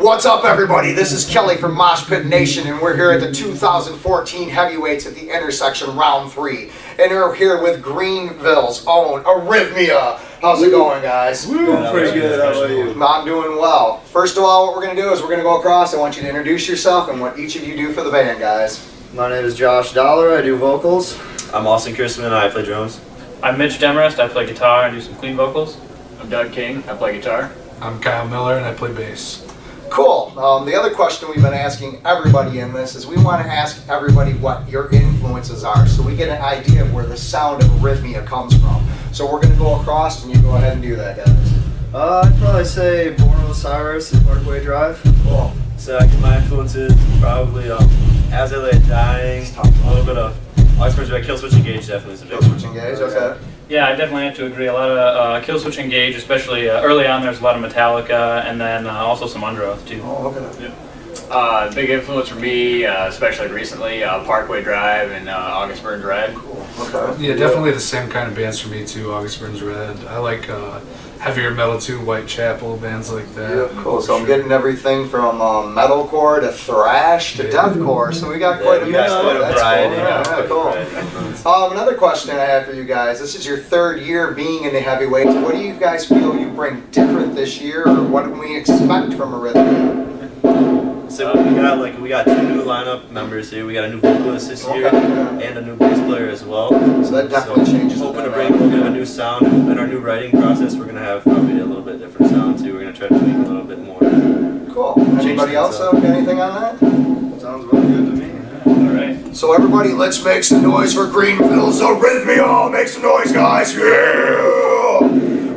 What's up, everybody? This is Kelly from Mosh Pit Nation, and we're here at the 2014 Heavyweights at the intersection round three. And we're here with Greenville's own Arrythmia. How's it going, guys? Woo, pretty good. How about you? I'm doing well. First of all, what we're going to do is we're going to go across. I want you to introduce yourself and what each of you do for the band, guys. My name is Josh Dollar. I do vocals. I'm Austin Chrisman. I play drums. I'm Mitch Demarest. I play guitar and do some clean vocals. I'm Doug King. I play guitar. I'm Kyle Miller and I play bass. Cool. Um, the other question we've been asking everybody in this is we want to ask everybody what your influences are so we get an idea of where the sound of Arrythmia comes from. So we're going to go across and you go ahead and do that, guys. Uh, I'd probably say Born Osiris and Parkway Drive. Cool. So I get my influences probably um, As I Lay Dying, a little bit of August Burns Red Killswitch Engage definitely is a big Killswitch Engage, okay. Yeah, I definitely have to agree. A lot of uh, Killswitch Engage, especially uh, early on. There's a lot of Metallica, and then uh, also some Underoath too. Oh, look at that. Uh, big influence for me, uh, especially recently, uh, Parkway Drive and uh, August Burns Red. Cool. Okay. Yeah, definitely the same kind of bands for me too. August Burns Red. I like uh, heavier metal too. Whitechapel bands like that. Yeah, cool. So I'm getting everything from um, metalcore to thrash to Yeah. deathcore. So we got quite Yeah, a we mix. got quite a That's variety. Cool. yeah, Yeah, cool. variety of influence. Um, another question I have for you guys. This is your third year being in the heavyweights. What do you guys feel you bring different this year, or what can we expect from Arrythmia? So we got like we got two new lineup members here. We got a new vocalist this year Okay, yeah. and a new bass player as well. So that definitely changes Hoping to dynamic. bring a bit of a new sound in our new writing process. We're gonna have probably a little bit different sound too. We're gonna try to tweak a little bit more. Cool. Anybody else up. have anything on that? Sounds really good to me. All right. So everybody, let's make some noise for Greenville's Arrythmia. Make some noise, guys. Yeah!